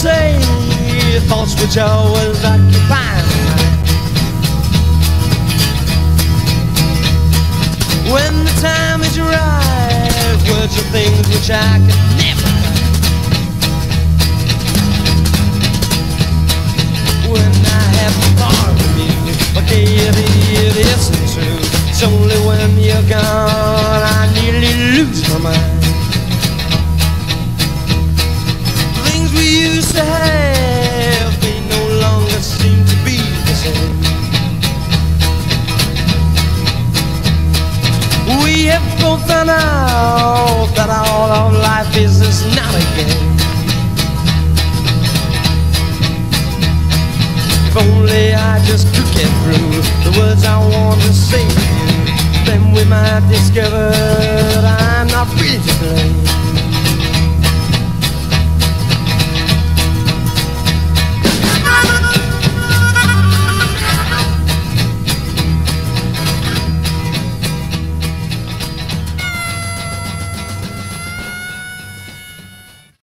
say your thoughts which always occupy. When the time is right, words are things which I can never used no longer to be the same. We have both found out that all of life is, not a game. If only I just could get through the words I want to say to you, then we might discover